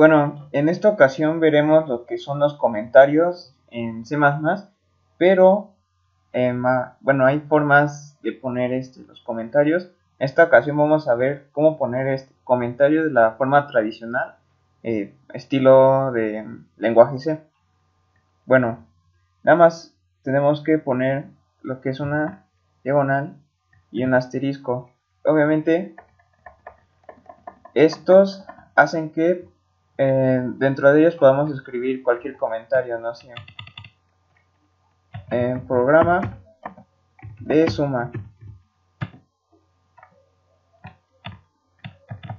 Bueno, en esta ocasión veremos lo que son los comentarios en C++, pero eh, bueno, hay formas de poner este, los comentarios. En esta ocasión vamos a ver cómo poner este comentario de la forma tradicional, eh, estilo de lenguaje C. Bueno, nada más tenemos que poner lo que es una diagonal y un asterisco. Obviamente, estos hacen que eh, dentro de ellos podamos escribir cualquier comentario, no sé. En programa de suma.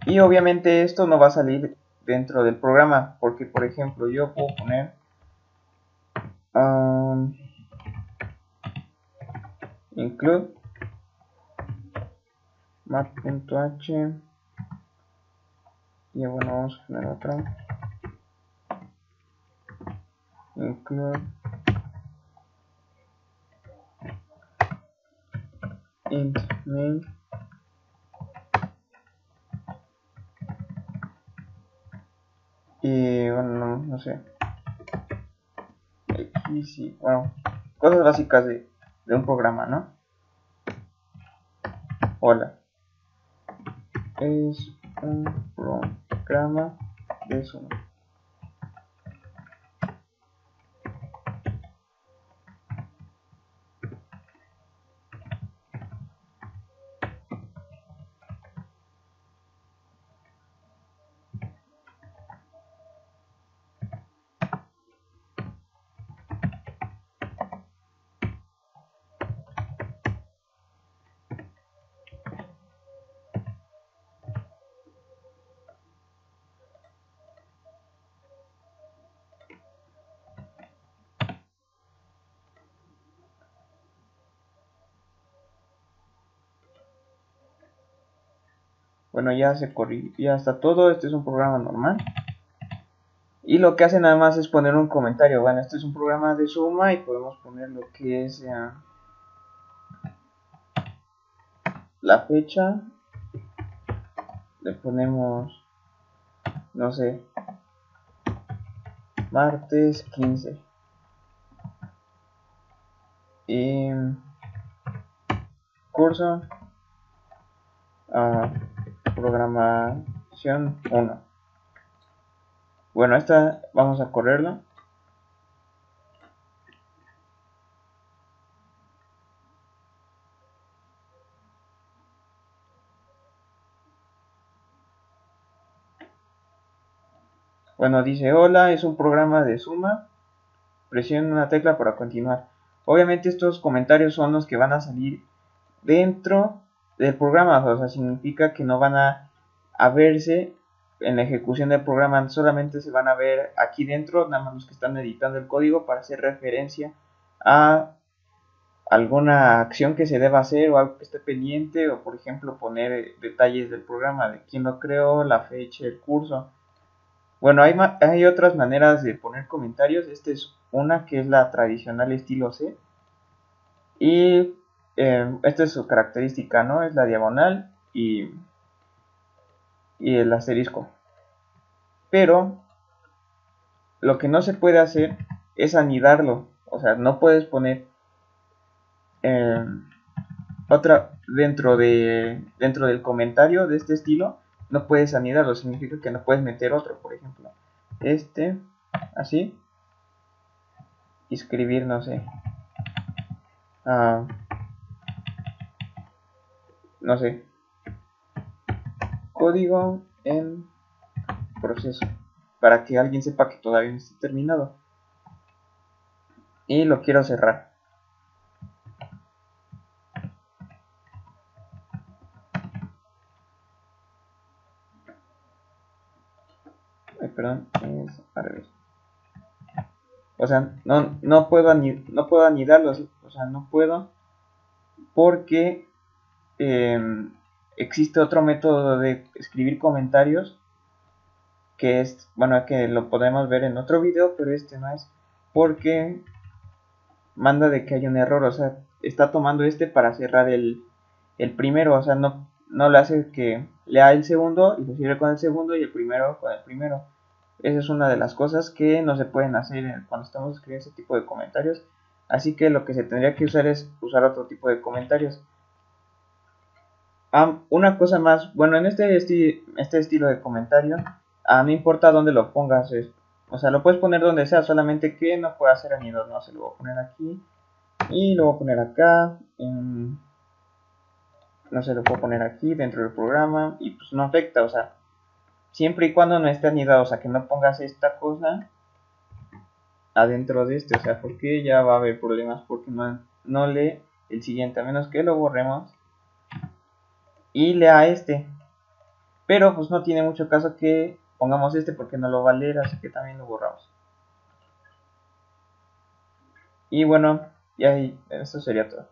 Y obviamente esto no va a salir dentro del programa, porque por ejemplo yo puedo poner um, include mat.h y bueno vamos a poner otra. Include int main. Y bueno no, no sé. X y bueno cosas básicas de, de un programa no hola. Es un programa de suma Bueno, ya se corrió, ya está todo. Este es un programa normal. Y lo que hace nada más es poner un comentario. Bueno, este es un programa de suma y podemos poner lo que es la fecha. Le ponemos, no sé, martes 15. Y curso. Uh, programación 1 bueno esta vamos a correrla Bueno, dice hola, es un programa de suma. Presiona una tecla para continuar. Obviamente estos comentarios son los que van a salir dentro del programa, o sea, significa que no van a, verse en la ejecución del programa, solamente se van a ver aquí dentro, nada más los que están editando el código para hacer referencia a alguna acción que se deba hacer o algo que esté pendiente o por ejemplo poner detalles del programa, de quién lo creó, la fecha, el curso. Bueno, hay, hay otras maneras de poner comentarios, esta es una que es la tradicional estilo C y eh, esta es su característica, ¿no? Es la diagonal y, el asterisco. Pero lo que no se puede hacer es anidarlo. O sea, no puedes poner eh, otra dentro de dentro del comentario de este estilo. No puedes anidarlo. Significa que no puedes meter otro, por ejemplo. Este, así. Y escribir, no sé. Uh, no sé, código en proceso, para que alguien sepa que todavía no está terminado. Y lo quiero cerrar. Ay, perdón, es al revés. O sea, no, no puedo no puedo anidarlo, o sea, no puedo porque Em, existe otro método de escribir comentarios que es, bueno, que lo podemos ver en otro video, pero este no es porque manda de que hay un error, o sea, está tomando este para cerrar el, el primero, o sea, no, no le hace que lea el segundo y lo cierre con el segundo y el primero con el primero. Esa es una de las cosas que no se pueden hacer cuando estamos escribiendo ese tipo de comentarios. Así que lo que se tendría que usar es usar otro tipo de comentarios. Una cosa más, bueno, en este, este estilo de comentario, no importa dónde lo pongas, o sea, lo puedes poner donde sea, solamente que no pueda ser anido, no, se lo voy a poner aquí y lo voy a poner acá, no se lo puedo poner aquí dentro del programa y pues no afecta, o sea, siempre y cuando no esté anidado, o sea, que no pongas esta cosa adentro de este, o sea, porque ya va a haber problemas porque no, no lee el siguiente, a menos que lo borremos y lea este. Pero pues no tiene mucho caso que pongamos este porque no lo va a leer, así que también lo borramos. Y bueno, y ahí, eso sería todo.